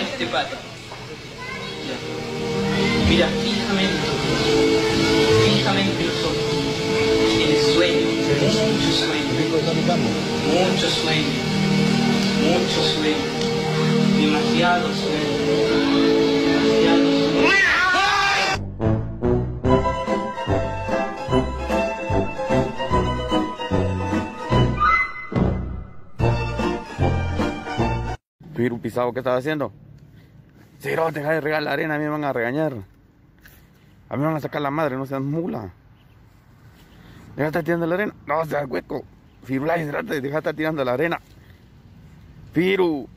Este pata. Ya. Mira, fijamente, fijamente los ojos. Tienes sueño, mucho sueño, mucho sueño, mucho sueño, demasiado sueño, Piru pisado, ¿qué estaba haciendo? Ciro, deja de regar la arena, a mí me van a regañar. A mí me van a sacar la madre, no seas mula. Deja de estar tirando la arena. No, seas hueco. Firulais, deja de estar tirando la arena. Firu.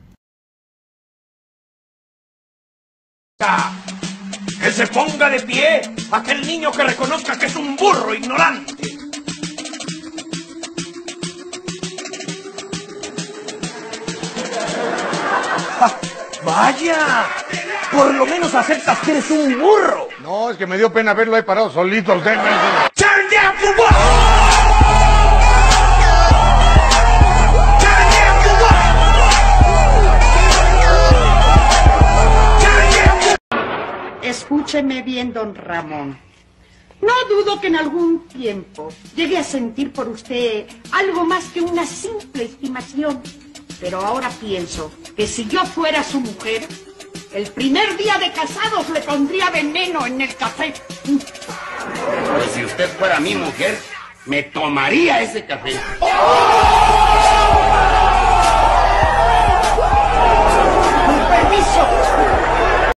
Que se ponga de pie aquel niño que reconozca que es un burro ignorante. ¡Vaya! Por lo menos aceptas que eres un burro. No, es que me dio pena verlo ahí parado solito. Turn down for what? Down for Escúcheme bien, don Ramón. No dudo que en algún tiempo llegue a sentir por usted algo más que una simple estimación. Pero ahora pienso que si yo fuera su mujer, el primer día de casados le pondría veneno en el café. Pero si usted fuera mi mujer, me tomaría ese café.